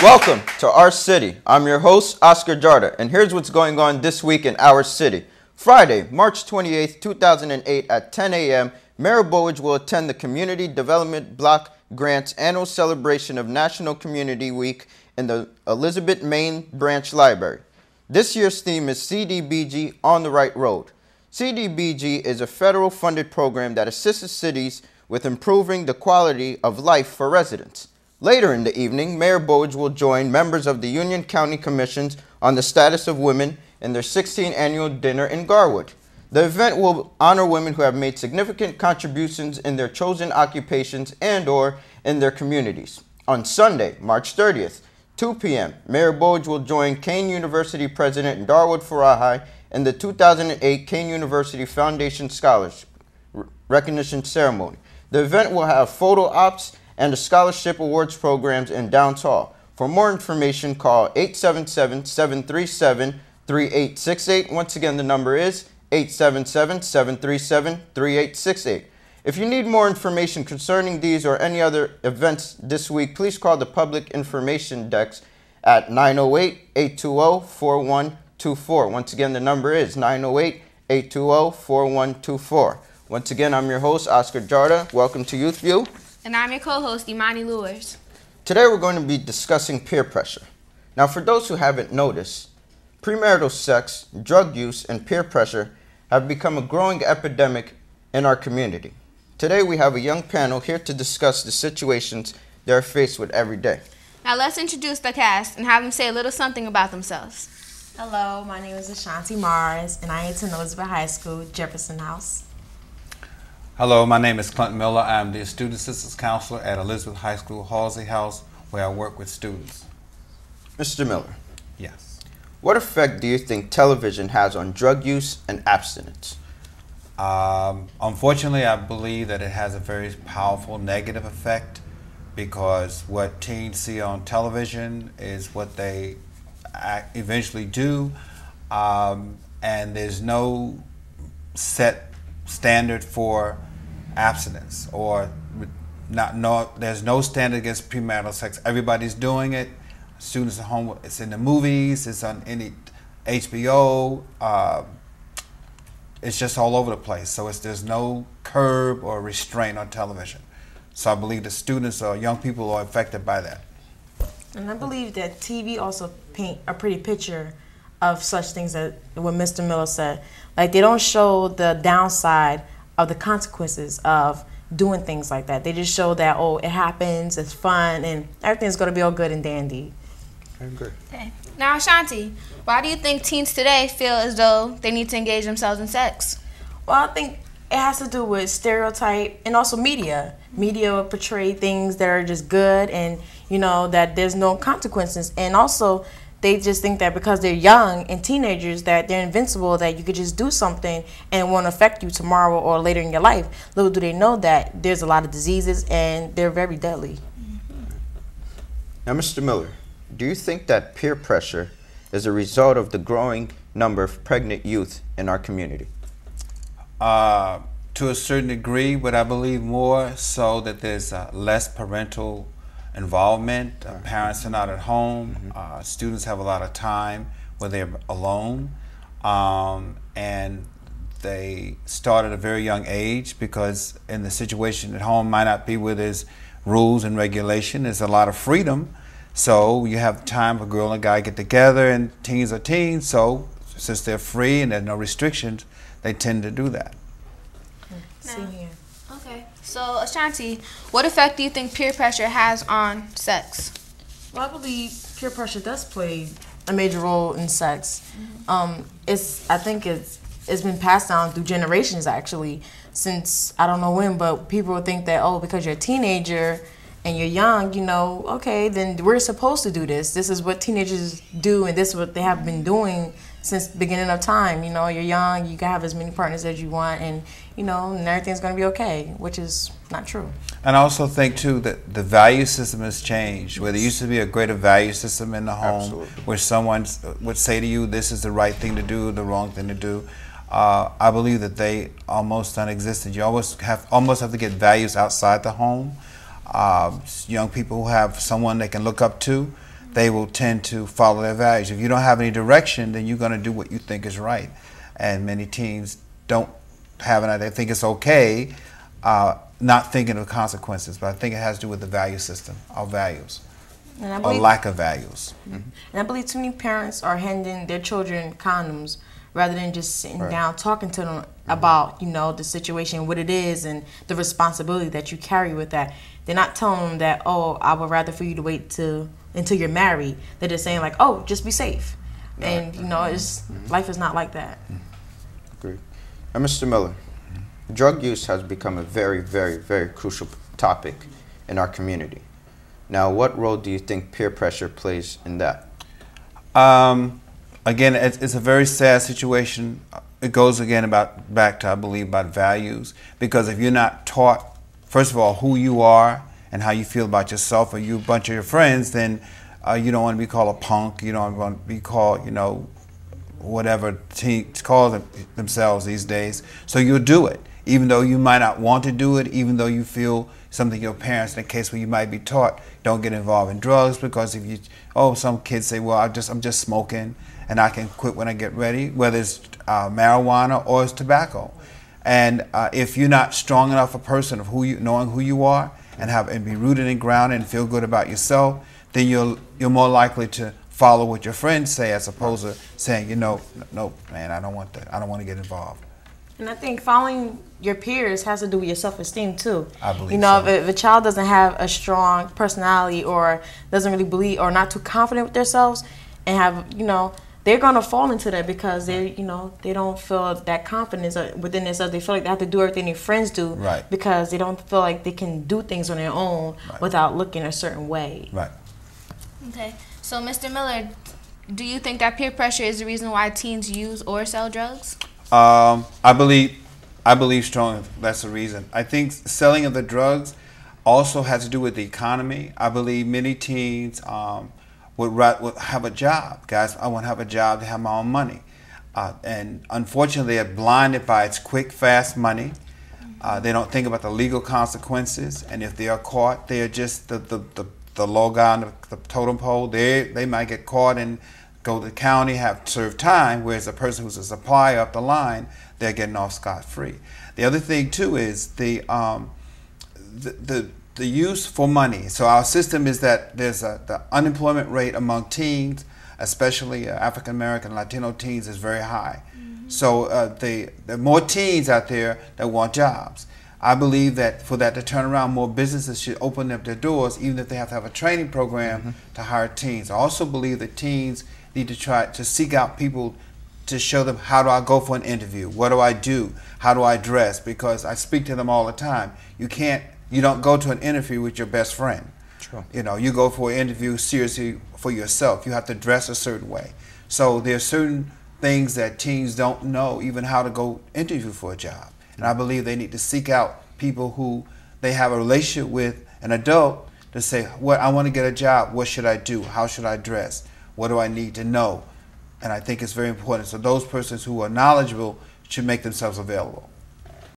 Welcome to our city. I'm your host, Oscar Jarda, and here's what's going on this week in our city. Friday, March 28, 2008 at 10 a.m., Mayor Bollwage will attend the Community Development Block Grants annual celebration of National Community Week in the Elizabeth Main Branch Library. This year's theme is CDBG on the right road. CDBG is a federal funded program that assists cities with improving the quality of life for residents. Later in the evening, Mayor Bollwage will join members of the Union County Commissions on the status of women in their 16th annual dinner in Garwood. The event will honor women who have made significant contributions in their chosen occupations and or in their communities. On Sunday, March 30th, 2 p.m., Mayor Bollwage will join Kean University President Dawood Farahi in the 2008 Kean University Foundation Scholars Recognition Ceremony. The event will have photo ops and the Scholarship Awards programs in Downtown. For more information, call 877-737-3868. Once again, the number is 877-737-3868. If you need more information concerning these or any other events this week, please call the Public Information Desk at 908-820-4124. Once again, the number is 908-820-4124. Once again, I'm your host, Oscar Jarda. Welcome to Youth View. And I'm your co-host, Imani Lewis. Today we're going to be discussing peer pressure. Now for those who haven't noticed, premarital sex, drug use, and peer pressure have become a growing epidemic in our community. Today we have a young panel here to discuss the situations they are faced with every day. Now let's introduce the cast and have them say a little something about themselves. Hello, my name is Ashanti Mars, and I attend Elizabeth High School, Jefferson House. Hello, my name is Clinton Miller. I'm the Student Assistance Counselor at Elizabeth High School, Halsey House, where I work with students. Mr. Miller. Yes. What effect do you think television has on drug use and abstinence? Um, unfortunately, I believe that it has a very powerful negative effect because what teens see on television is what they eventually do, um, and there's no set standard for abstinence or not no there's no standard against premarital sex. Everybody's doing it. Students at home it's in the movies it's on any hbo uh, it's just all over the place. So it's there's no curb or restraint on television. So i believe the students or young people are affected by that. And i believe that tv also paint a pretty picture of such things that what mr miller said. Like they don't show the downside of the consequences of doing things like that. They just show that oh, it happens, it's fun, and everything's gonna be all good and dandy. I agree. Okay. Now, Ashanti, why do you think teens today feel as though they need to engage themselves in sex? Well, I think it has to do with stereotype and also media. Media portray things that are just good and you know that there's no consequences, and also they just think that because they're young and teenagers that they're invincible that you could just do something and it won't affect you tomorrow or later in your life. Little do they know that there's a lot of diseases and they're very deadly. Now mr miller do you think that peer pressure is a result of the growing number of pregnant youth in our community? Uh, to a certain degree but i believe more so that there's uh, less parental involvement. Uh, parents are not at home. Mm-hmm. Uh, students have a lot of time where they're alone. Um, and they start at a very young age because in the situation at home might not be where there's rules and regulation. There's a lot of freedom. So you have time for girl and a guy get together and teens are teens. So since they're free and there's no restrictions, they tend to do that. Same here. So, Ashanti, what effect do you think peer pressure has on sex? Well, I believe peer pressure does play a major role in sex. Mm-hmm. Um, it's I think it's it's been passed down through generations actually since I don't know when, but people think that oh because you're a teenager and you're young, you know, okay, then we're supposed to do this. This is what teenagers do, and this is what they have been doing since the beginning of time. You know, you're young, you can have as many partners as you want, and you know, and everything's going to be okay, which is not true. And I also think too that the value system has changed. Where there used to be a greater value system in the home, Absolutely. where someone would say to you, "This is the right thing to do, the wrong thing to do." Uh, I believe that they almost non-existent. You always have almost have to get values outside the home. Uh, young people who have someone they can look up to they will tend to follow their values. If you don't have any direction, then you're going to do what you think is right. And many teens don't have an idea. They think it's okay, uh, not thinking of consequences. But I think it has to do with the value system, our values, And I or lack of values. and I believe too many parents are handing their children condoms rather than just sitting Right. down talking to them about you know the situation, what it is, and the responsibility that you carry with that. They're not telling them that oh I would rather for you to wait till until you're married. They're just saying like oh just be safe, and you know it's life is not like that. Agreed. And Mr. Miller, drug use has become a very, very, very crucial topic in our community. Now, what role do you think peer pressure plays in that? Um, again, it's, a very sad situation. It goes again about back to I believe about values because if you're not taught, first of all, who you are and how you feel about yourself, or you a bunch of your friends, then uh, you don't want to be called a punk. You don't want to be called, you know, whatever teens call them, themselves these days. So you'll do it, even though you might not want to do it, even though you feel something your parents, in a case where you might be taught, don't get involved in drugs because if you, oh, some kids say, well, I just I'm just smoking and I can quit when I get ready, whether it's uh, marijuana or it's tobacco. And uh, if you're not strong enough a person of who you knowing who you are and have and be rooted and grounded and feel good about yourself, then you're you're more likely to follow what your friends say as opposed to saying, you know, no, man, I don't want that. I don't want to get involved. And I think following your peers has to do with your self esteem too. I believe You know, so. if, if a child doesn't have a strong personality or doesn't really believe or not too confident with themselves and have, you know, they're gonna fall into that because they, you know, they don't feel that confidence uh, within themselves. They feel like they have to do everything their friends do, Right. Because they don't feel like they can do things on their own Right. without looking a certain way. Right. Okay. So, Mr. Miller, do you think that peer pressure is the reason why teens use or sell drugs? Um, I believe, I believe strongly that's the reason. I think selling of the drugs also has to do with the economy. I believe many teens um, would, would have a job. Guys, I want to have a job to have my own money. Uh, and unfortunately, they're blinded by its quick, fast money. Uh, they don't think about the legal consequences, and if they are caught, they are just the, the, the, the low guy on the, the totem pole. They they might get caught and go to the county, have served time, whereas a person who's a supplier up the line, they're getting off scot free. The other thing too is the um, the, the the use for money. So our system is that there's a the unemployment rate among teens, especially uh, African American Latino teens, is very high. So uh, the there are more teens out there that want jobs. I believe that for that to turn around, more businesses should open up their doors, even if they have to have a training program to hire teens. I also believe that teens need to try to seek out people to show them how do I go for an interview? What do I do? How do I dress? Because I speak to them all the time. You can't, you don't go to an interview with your best friend. True. You know, you go for an interview seriously for yourself. You have to dress a certain way. So there's certain things that teens don't know, even how to go interview for a job. And I believe they need to seek out people who they have a relationship with, an adult, to say, "What I want to get a job. What should I do? How should I dress? What do I need to know?" And I think it's very important. So those persons who are knowledgeable should make themselves available.